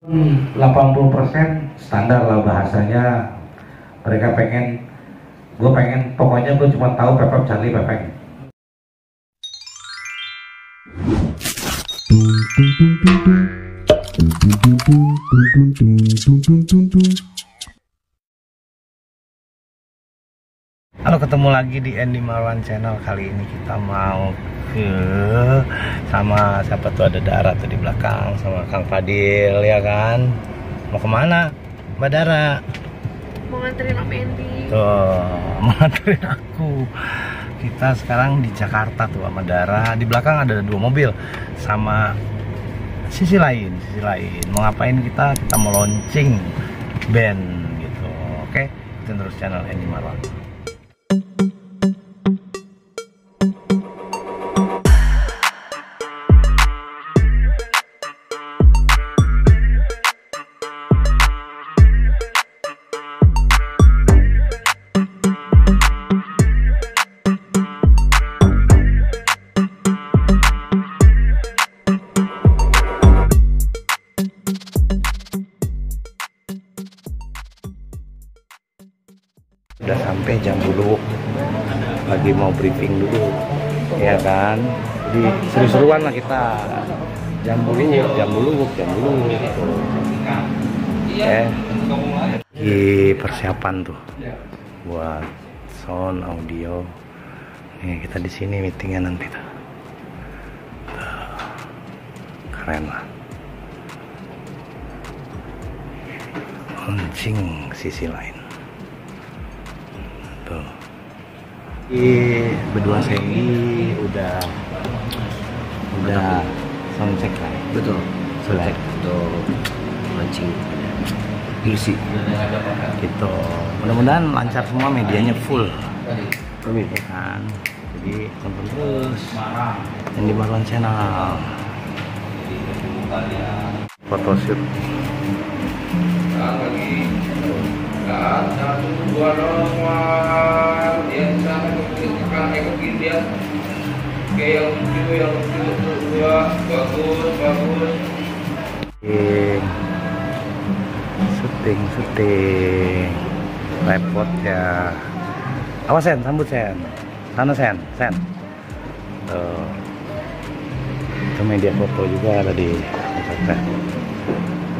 80% standar lah bahasanya. Mereka pengen gue pengen pokoknya gue cuma tahu pepep Charlie pepeng Halo ketemu lagi di Andy Marwan Channel. Kali ini kita mau ke Sama siapa tuh ada Dara tuh di belakang Sama Kang Fadil ya kan? Mau ke mana Mbak Dara? Mau nganterin Om Andy. Tuh mau nganterin aku. Kita sekarang di Jakarta tuh sama Dara. Di belakang ada dua mobil Sama sisi lain Sisi lain. Mau ngapain kita? Kita mau launching band gitu. Oke Ikutin terus channel Andy Marwan udah jam dulu. Lagi mau briefing dulu. Ya kan? Jadi seru-seruan lah kita. Jam dulu jam dulu jam dulu. Eh di persiapan tuh buat sound audio. Nih kita di sini meetingnya nanti Tuh, keren lah. Launching sisi lain tuh Di berdua Sandy udah udah soundcheck lah ya? Betul. Soundcheck. Untuk mancing Ilsi. gitu mudah-mudahan lancar semua medianya full Amin. ya kan jadi tonton terus yang di Marlon Channel photoshoot syuting syuting. Repot ya. Awas sen? Sambut sen. Sana sen. Sen. Tuh itu media foto juga ada di Jakarta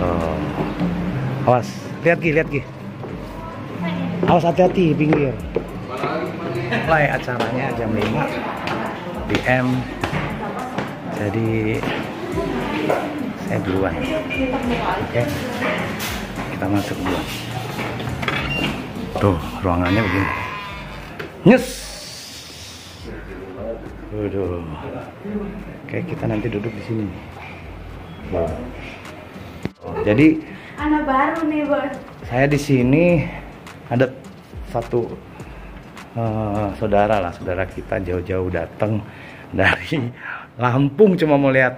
tuh awas. Lihat ki lihat ki awas hati-hati pinggir. Mulai acaranya jam 5 PM jadi saya duluan. Oke? Kita masuk dulu. Tuh ruangannya begini. Nyes! Waduh. Oke, kita nanti duduk di sini. Wow. Oh, jadi anak baru nih bos. saya di sini ada satu eh, saudara lah, saudara kita jauh-jauh datang dari Lampung cuma mau lihat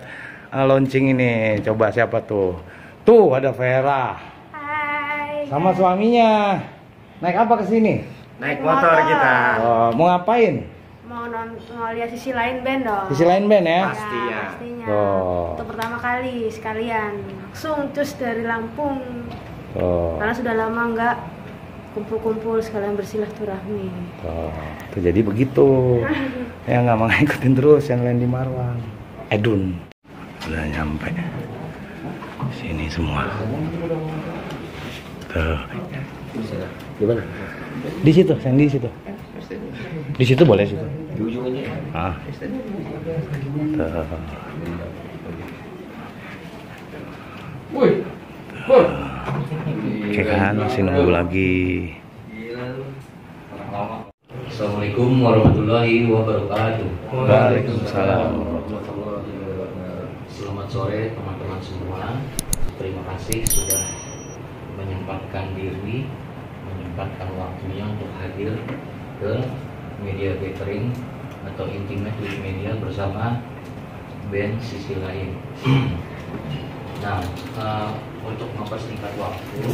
eh, launching ini. Coba siapa tuh? Tuh ada Vera hai sama suaminya. Naik apa ke sini? Naik motor kita. Oh, mau ngapain? mau non mau lihat sisi lain band dong Sisi lain band ya? Ya, Pastinya. pastinya Oh. untuk pertama kali sekalian langsung terus dari Lampung Oh. karena sudah lama nggak kumpul-kumpul sekalian bersilaturahmi Oh, tuh jadi begitu. ya nggak mau ngikutin terus yang lain di Marwan. Edun udah nyampe sini semua. Tuh. Gimana? Di situ, Sandy di situ. Di situ boleh situ. Di ujung aja. ya? Ah. Tuh. Oke kan, masih nunggu lagi. Assalamualaikum warahmatullahi wabarakatuh. Waalaikumsalam. Selamat sore teman-teman semua. Terima kasih sudah menyempatkan diri, menyempatkan waktunya untuk hadir ke media gathering atau intimate with media bersama band sisi lain. nah, eh, untuk mempersingkat waktu,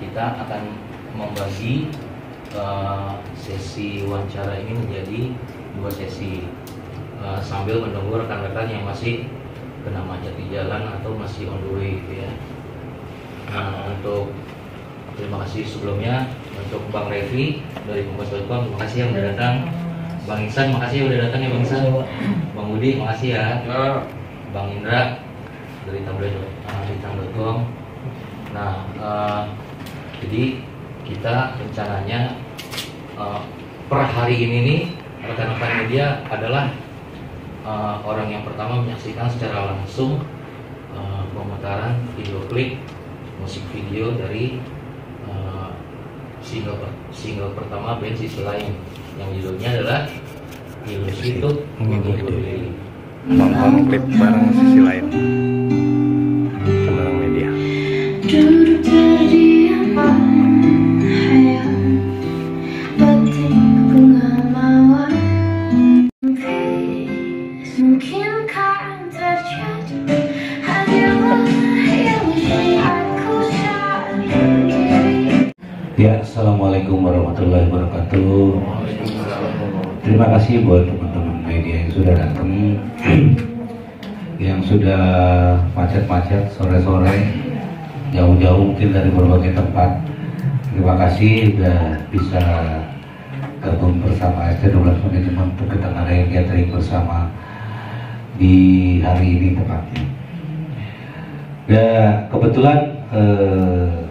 kita akan membagi eh, sesi wawancara ini menjadi dua sesi. Eh, sambil menunggu rekan-rekan yang masih kena macet di jalan atau masih on the way gitu ya. Untuk terima kasih sebelumnya untuk Bang Revi dari Kumpus.com terima kasih yang udah datang. Bang Iksan makasih udah datang ya Bang Iksan. Bang Budi makasih ya. Bang Indra dari nah eh, jadi kita rencananya eh, per hari ini nih rekan-rekan media adalah eh, orang yang pertama menyaksikan secara langsung eh, pemutaran video klip musik video dari eh, single single pertama band sisi lain. Yang judulnya adalah Ilusi itu menghibur diri. nonton klip bareng sisi lain Terima kasih buat teman-teman media yang sudah datang, yang sudah macet-macet sore-sore, jauh-jauh mungkin dari berbagai tempat. Terima kasih sudah bisa gabung bersama ST12 Manajemen untuk kita ngadain gathering bersama di hari ini tepatnya. Ya, kebetulan eh,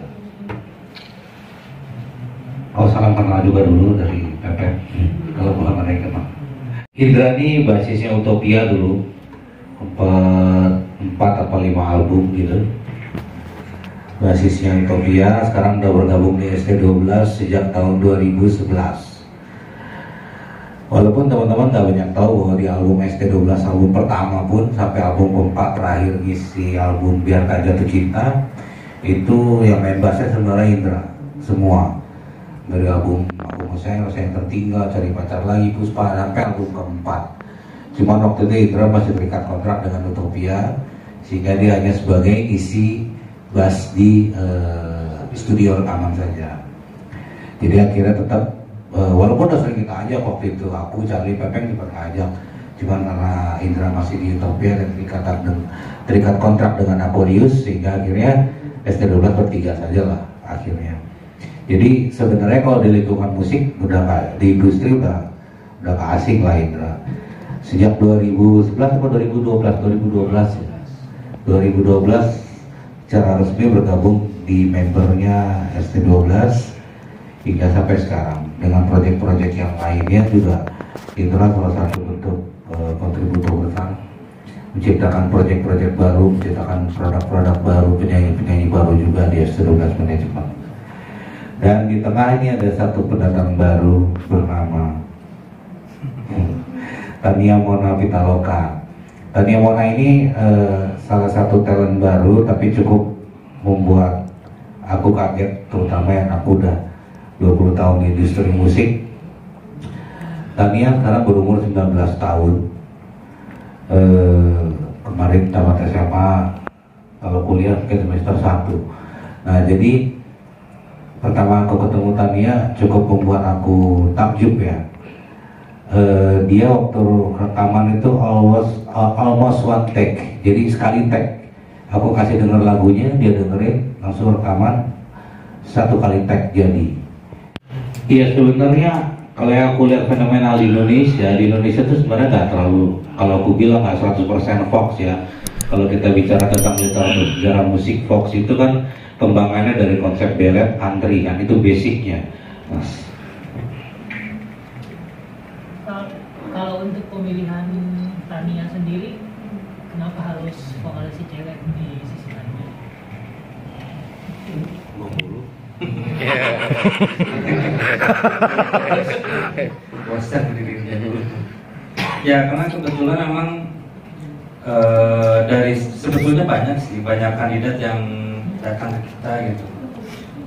Oh salam kenal juga dulu dari Pepe kalau bukan mereka mah. Indra ini basisnya Utopia dulu empat empat apa lima album gitu. Basisnya Utopia sekarang udah bergabung di ST12 sejak tahun 2011. Walaupun teman-teman gak banyak tahu bahwa di album ST12 album pertama pun sampai album keempat terakhir isi album Biarkan Jatuh Cinta itu yang main bassnya sebenarnya Indra semua dari album album saya saya yang tertinggal cari pacar lagi Puspa sampai album keempat. Cuma waktu itu Indra masih terikat kontrak dengan Utopia sehingga dia hanya sebagai isi bass di eh, studio rekaman saja. Jadi akhirnya tetap eh, walaupun udah sering kita ajak waktu itu aku Charlie Pepeng juga ajak. Cuman karena Indra masih di Utopia dan terikat terikat kontrak dengan Apodius sehingga akhirnya ST12 bertiga saja lah akhirnya jadi sebenarnya kalau di lingkungan musik udah gak, di industri udah udah gak asing lah Indra. Sejak 2011 atau 2012, 2012 ya. 2012 secara resmi bergabung di membernya ST12 hingga sampai sekarang dengan proyek-proyek yang lainnya juga Indra salah satu bentuk eh, kontributor besar menciptakan proyek-proyek baru, menciptakan produk-produk baru, penyanyi-penyanyi baru juga di S12 Management. Dan di tengah ini ada satu pendatang baru bernama Tania Mona Pitaloka. Tania Mona ini eh, salah satu talent baru tapi cukup membuat aku kaget terutama yang aku udah 20 tahun di industri musik. Tania sekarang berumur 19 tahun. Eh, kemarin tamat SMA kalau kuliah ke semester 1. Nah, jadi pertama aku ketemu Tania cukup membuat aku takjub ya. Eh, dia waktu rekaman itu almost uh, almost one take, jadi sekali take. Aku kasih denger lagunya, dia dengerin, langsung rekaman satu kali take jadi. Iya sebenarnya kalau yang aku lihat fenomenal di Indonesia, di Indonesia itu sebenarnya nggak terlalu, kalau aku bilang nggak 100% Fox ya. Kalau kita bicara tentang literatur sejarah musik Fox itu kan pengembangannya dari konsep belet antri kan? Itu basicnya mas. Kalau- untuk pemilihan Tania sendiri kenapa harus vokalis si cewek di sisi lainnya bosan dirinya dulu ya karena kebetulan memang eh, dari sebetulnya banyak sih banyak kandidat yang datang ke kita gitu.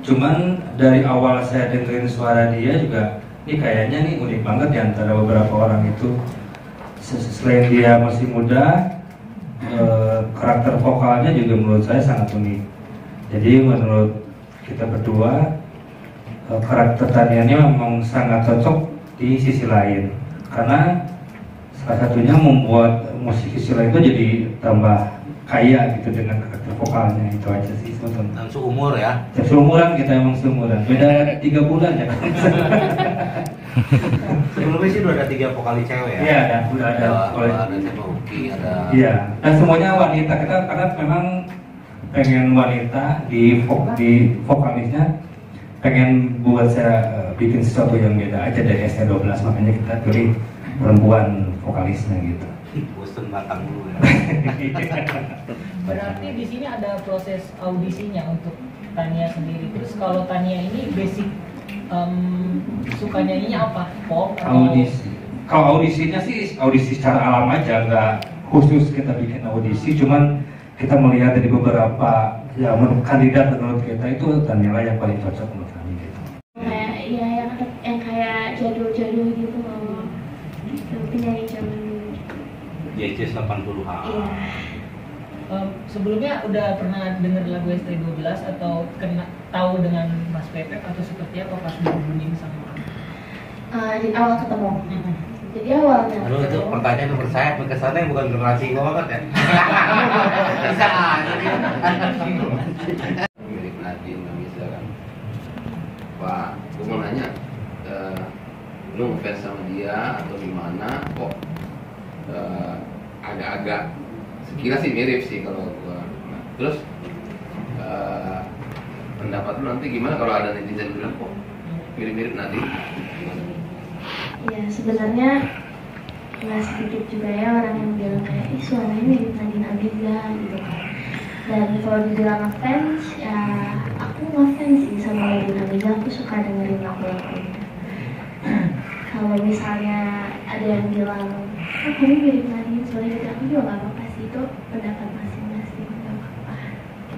Cuman dari awal saya dengerin suara dia juga ini kayaknya nih unik banget di antara beberapa orang itu. Se- selain dia masih muda eh, karakter vokalnya juga menurut saya sangat unik. Jadi menurut kita berdua eh, karakter taniannya memang sangat cocok di sisi lain. Karena salah satunya membuat musik sisi lain itu jadi tambah kaya gitu dengan karakter vokalnya itu aja sih sebetulnya. Dan seumur ya. Ya, seumuran kita emang seumuran, beda tiga bulan ya. Sebelumnya sih udah ada tiga vokalis cewek ya. Iya, ada, udah ada. Ada, ada Tema Uki, ada. Iya, dan semuanya wanita kita karena memang pengen wanita di vok di vokalisnya pengen buat saya eh, bikin sesuatu yang beda aja dari ST12 makanya kita pilih perempuan vokalisnya gitu. Bosen batang dulu ya. Berarti di sini ada proses audisinya untuk Tania sendiri. Terus kalau Tania ini basic em, suka nyanyinya apa? Pop? atau- audisi kalau audisinya sih audisi secara alam aja nggak khusus kita bikin audisi cuman kita melihat dari beberapa ya menurut kandidat menurut kita itu Daniela yang paling cocok menurut 80-an. Iya. Um, sebelumnya udah pernah dengar lagu ST12 atau kena tahu dengan Mas Pepe atau seperti apa pas dihubungin sama uh, di awal ketemu. Hmm. Jadi awalnya. Lalu itu pertanyaan nomor saya kesannya bukan generasi gue banget ya. Bisa aja. Mirip nggak bisa kan. Pak, gue mau nanya, uh, lu ngefans sama dia atau gimana? Kok uh, agak-agak sekira sih mirip sih kalau gua. Nah, terus eh, pendapat lu nanti gimana kalau ada netizen bilang kok mirip-mirip Nadine ya sebenarnya nggak sedikit juga ya orang yang bilang kayak ih suaranya mirip Nadine Amiza gitu kan. Dan kalau dibilang ngefans ya aku ngefans sih sama Nadine Amiza aku suka dengerin lagu-lagunya. Kalau misalnya ada yang bilang oh kamu mirip Nadine suaranya aku juga nggak apa-apa sih itu pendapat masing-masing nggak apa-apa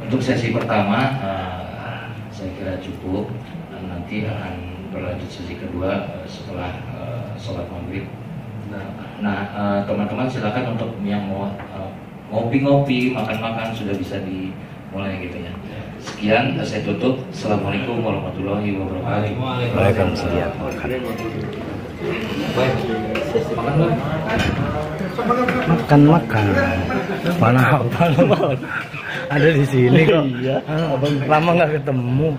Untuk sesi pertama eh, saya kira cukup. Dan nanti akan berlanjut sesi kedua eh, setelah eh, sholat maghrib. Nah, nah, teman-teman silakan untuk yang mau ngopi-ngopi, makan-makan sudah bisa dimulai gitu ya. Sekian eh, saya tutup. Assalamualaikum warahmatullahi wabarakatuh. Waalaikumsalam. Makan dulu. Makan makan. Mana apa lu? Ada di sini kok. Iya. Lama nggak ketemu.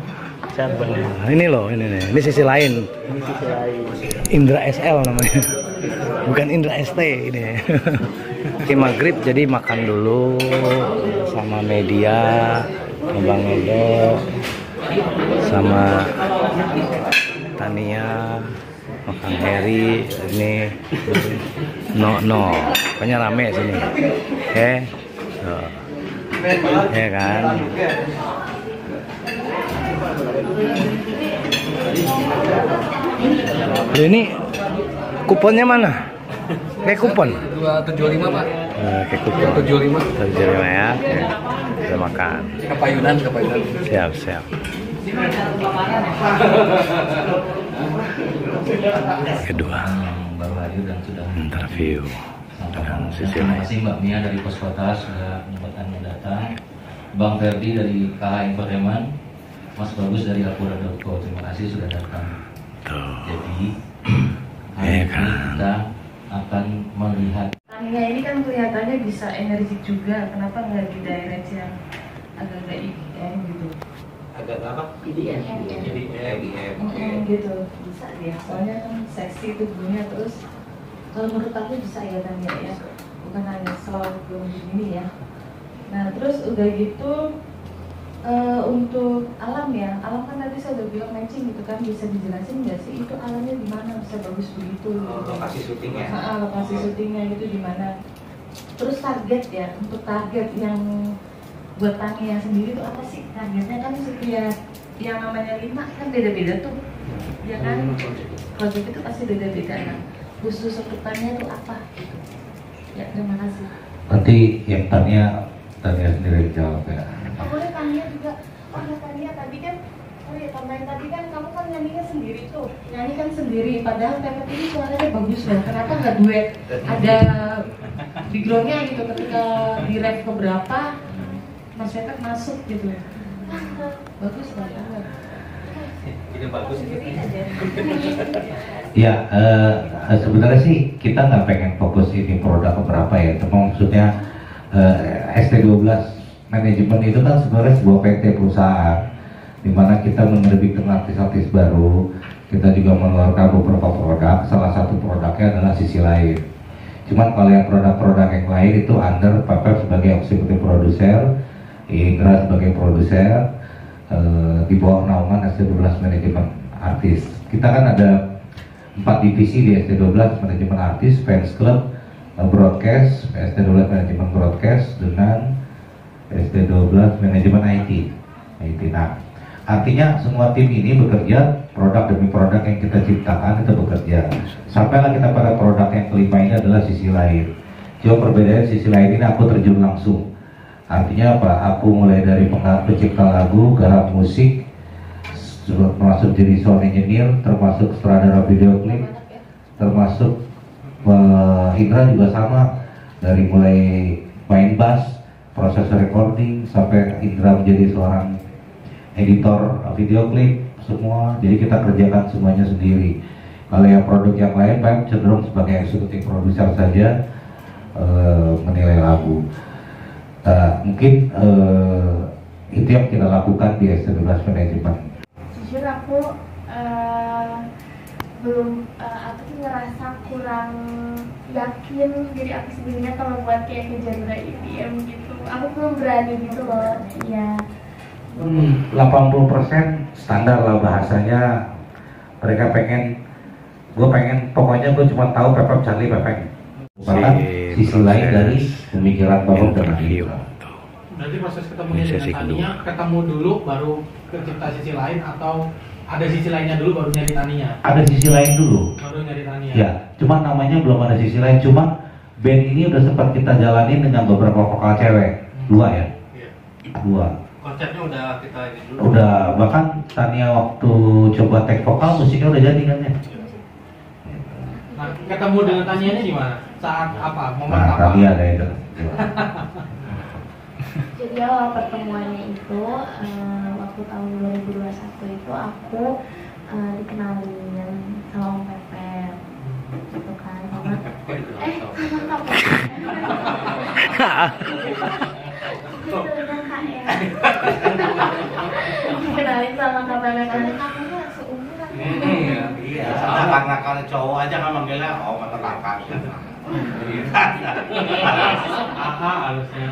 Nah, ini loh, ini nih. Ini sisi lain. Indra SL namanya. Bukan Indra ST ini. Oke maghrib jadi makan dulu sama media, Bang Edo, sama Tania, makan Heri, ini no no, pokoknya rame sini, oke, Tuh. ya kan. Loh, ini kuponnya mana? Kayak kupon. 275 pak Eh, kayak kupon. 75 Tujuh lima ya. Oke. Kita makan. kepayunan kepayunan Siap siap. Kedua Baru hadir dan sudah interview dengan sisi Terima lain. kasih Mbak Mia dari Pos Kota sudah menyempatkan datang. Bang Ferdi dari KH Infotainment, Mas Bagus dari Alpura.co, terima kasih sudah datang. Tuh. Jadi Iya hari ini kan. kita akan melihat Tania ini kan kelihatannya bisa energik juga, kenapa nggak di direct yang? Agak apa IDM. jadi IDM Mm, gitu, bisa dia. Soalnya kan seksi tubuhnya terus. Kalau menurut aku bisa ya Tania ya, bukan hanya selalu belum begini ya. Nah terus udah gitu eh, untuk alam ya, alam kan tadi saya udah bilang matching gitu kan, bisa dijelasin nggak sih itu alamnya di mana bisa bagus begitu? gitu. lokasi syutingnya Ah, lokasi syutingnya itu di mana. Terus target ya, untuk target yang buat Tania sendiri itu apa sih targetnya kan setiap yang namanya lima kan beda-beda tuh, ya kan? Project itu pasti beda-beda. Nah, khusus untuk Tania itu apa? Gitu. Ya terima kasih. Nanti yang tanya tanya sendiri yang jawab ya. Oh boleh Tania juga. Oh ya Tania tadi kan Oh ya pemain tadi kan kamu kan nyanyinya sendiri tuh Nyanyi kan sendiri Padahal Pepet ini suaranya bagus loh Kenapa nggak duet Ada backgroundnya gitu Ketika di rap keberapa Mas Pepet masuk gitu Bagus banget ini bagus itu Sendiri aja Ya eh, sebenarnya sih kita nggak pengen fokus ini produk keberapa ya, cuma maksudnya eh, ST12 manajemen itu kan sebenarnya sebuah PT perusahaan di mana kita menerbitkan artis-artis baru. Kita juga mengeluarkan beberapa produk. Salah satu produknya adalah sisi lain. Cuman kalau yang produk-produk yang lain itu under Pepep sebagai eksekutif produser Indra sebagai produser eh, di bawah naungan ST12 manajemen artis kita kan ada empat divisi di ST12 manajemen artis fans club eh, broadcast ST12 manajemen broadcast dengan ST12 manajemen IT IT nah artinya semua tim ini bekerja produk demi produk yang kita ciptakan itu bekerja. Sampailah kita pada produk yang kelima ini adalah sisi lain. Cuma perbedaan sisi lain ini aku terjun langsung artinya apa? Aku mulai dari pencipta lagu garap musik termasuk jadi sound engineer termasuk sutradara video klip termasuk uh, Indra juga sama. Dari mulai main bass proses recording sampai Indra menjadi seorang editor video klip semua. Jadi kita kerjakan semuanya sendiri. Kalau yang produk yang lain Pak cenderung sebagai eksekutif produser saja uh, menilai lagu uh, mungkin uh, itu yang kita lakukan di S12 Management. Jujur aku uh, belum uh, aku tuh ngerasa kurang yakin diri aku sendirinya kalau buat kayak ke genre EDM gitu. Aku belum berani gitu loh ya Hmm, 80% standar lah bahasanya. Mereka pengen gue pengen pokoknya gue cuma tahu Pepep Charlie Pepeng bahkan Si sisi lain dari pemikiran Bapak dan interview. Anitta. Berarti proses ketemunya dengan Tania ketemu dulu baru tercipta sisi lain atau ada sisi lainnya dulu baru nyari Tania? ada sisi lain dulu Baru nyari Tania. ya cuma namanya belum ada sisi lain cuma band ini udah sempat kita jalanin dengan beberapa vokal cewek dua ya Iya. dua Konsepnya udah kita ini dulu. udah bahkan Tania waktu coba take vokal musiknya udah jadi kan ya Nah, ketemu dengan Tania ini gimana? Saat apa? Momen nah apa? Tania ada itu Jadi awal pertemuannya itu eh, waktu tahun 2021 itu aku eh, dikenalin sama Om Pepet gitu kan sama eh sama Kak dikenalin sama Kak Pepet karena kakaknya seumuran. Iya. Karena kalau cowok aja kan manggilnya oh mata Aha harusnya.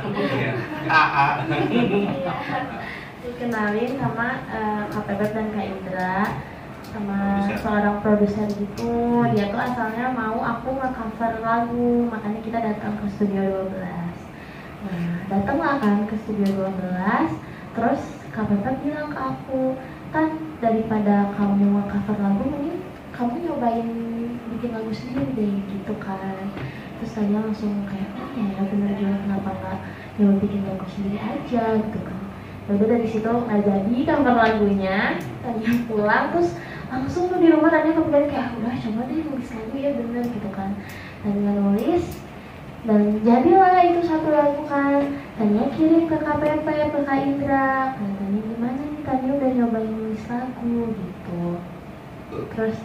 dikenalin sama eh, Kak Pepet dan Kak Indra sama seorang produser gitu dia tuh asalnya mau aku nge-cover lagu makanya kita datang ke studio 12 nah datanglah kan ke studio 12 terus Kak Pepet bilang ke aku kan daripada kamu nge-cover lagu mending kamu nyobain bikin lagu sendiri deh gitu kan. Terus saya langsung kayak oh ya bener juga kenapa nggak nyoba bikin lagu sendiri aja gitu kan. Ya udah dari situ nggak jadi cover lagunya. Tanya pulang terus langsung tuh di rumah tanya kemudian kayak "Ah, udah coba deh nulis lagu ya bener gitu kan. Tanya nulis dan jadilah itu satu lagu kan. Tanya kirim ke KPP ke Kak Indra. Kata tanya gimana nih tanya udah nyobain nulis lagu gitu. Terus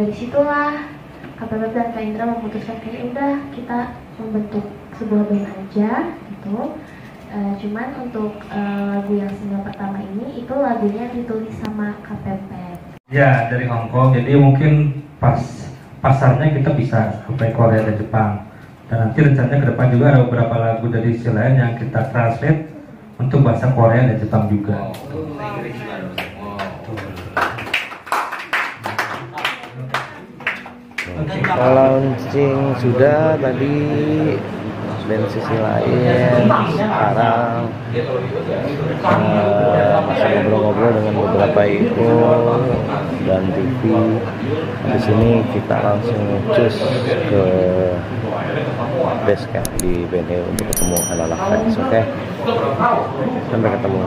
dari situlah KPP dan Kak Indra memutuskan kayak udah kita membentuk sebuah band aja gitu. Eh, cuman untuk eh, lagu yang single pertama ini itu lagunya ditulis sama KPP Ya dari Hong Kong, jadi mungkin pas pasarnya kita bisa sampai Korea dan Jepang. Dan nanti rencananya ke depan juga ada beberapa lagu dari sisi lain yang kita translate untuk bahasa Korea dan Jepang juga. Launching sudah tadi dan sisi lain sekarang eh, masih ngobrol-ngobrol dengan beberapa IO dan TV di sini kita langsung cus ke base camp di BNE untuk ketemu anak-anak oke? Sampai ketemu